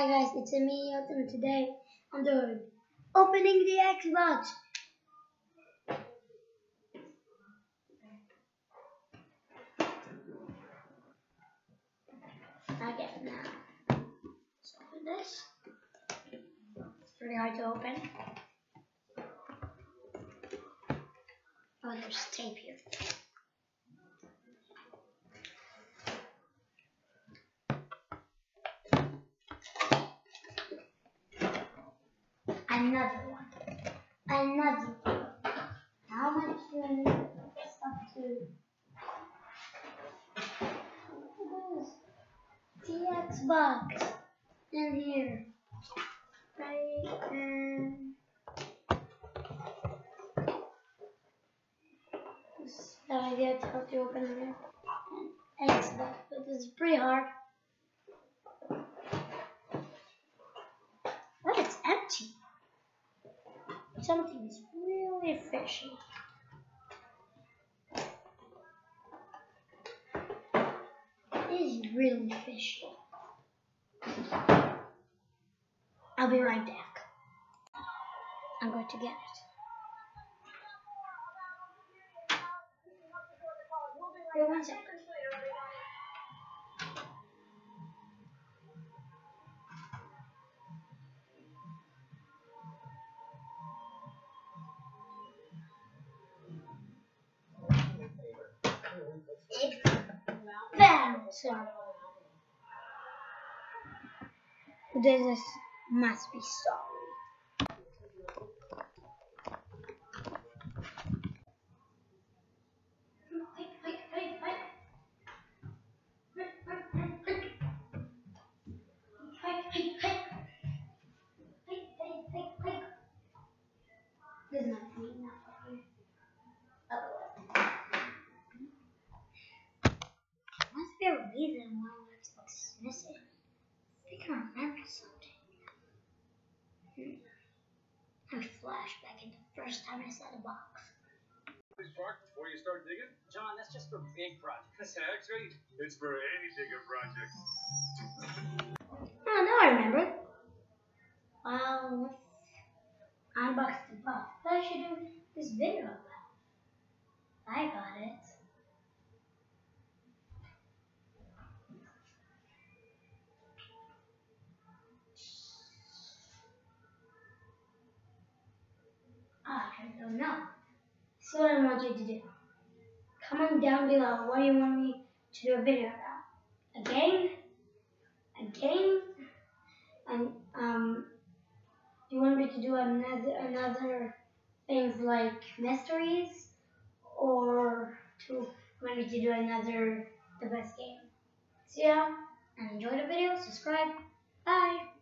Hi guys, it's me, and today I'm doing opening the Xbox. I Okay, now let's open this. It's pretty hard to open. Oh, there's tape here. Another one. Another one. How much do I need stuff to? The Xbox in here. Right um, and that idea to help you open it. And Xbox, but is pretty hard. What? It's empty. Something is really fishy. It is really fishy. I'll be right back. I'm going to get it. Wait one second. This must be sorry. This is not me, not for you. Oh, What's the reason why Xbox is missing? I think I remember something. Hmm. I flash back in the first time I saw the box. Please park before you start digging. John, that's just for big projects. Tax rate? It's for any digger project. Oh, now I remember. Well, let's unbox the box. I should do this video of that. I got it. Don't know. So what I want you to do. Comment down below what do you want me to do a video about. A game? A game? And um do you want me to do another another things like mysteries or to want me to do another the best game? So yeah, and enjoy the video, subscribe, bye!